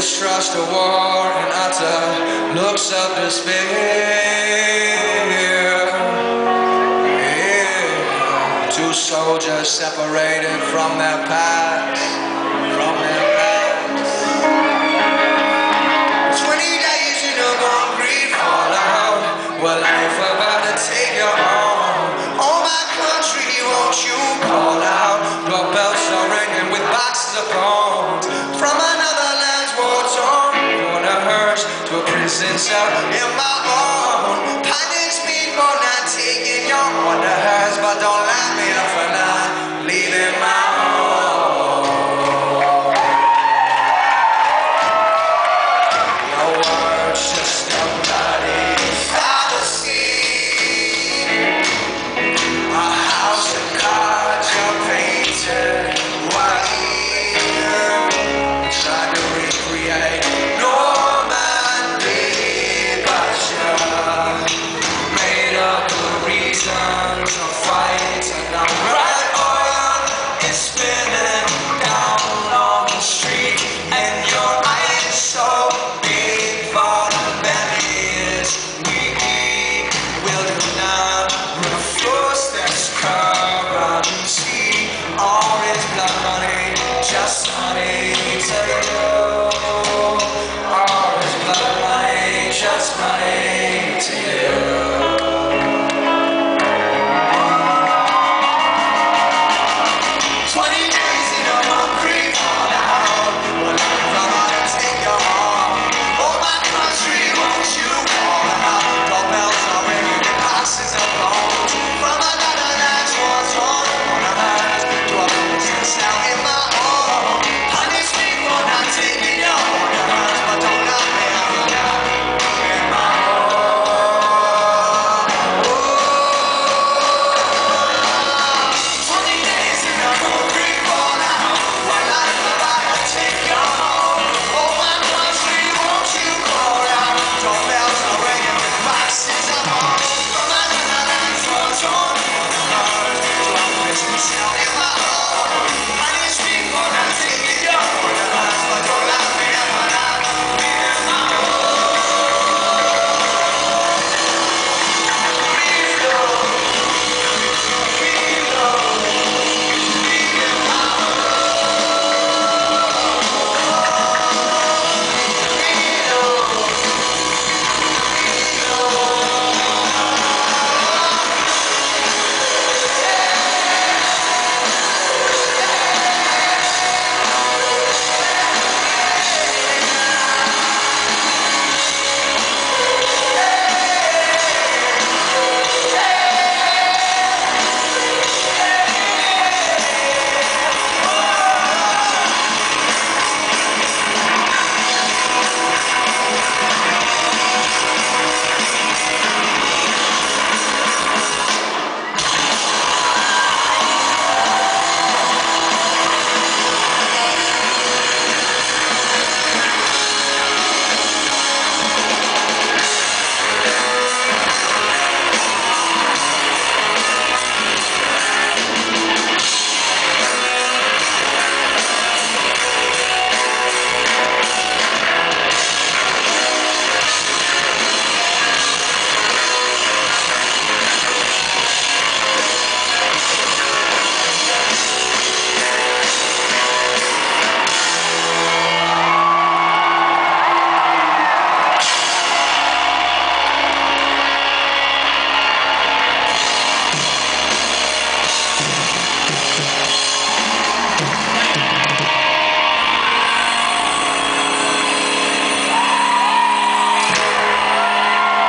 the distrust of war and utter looks of despair. Yeah. Two soldiers separated from their past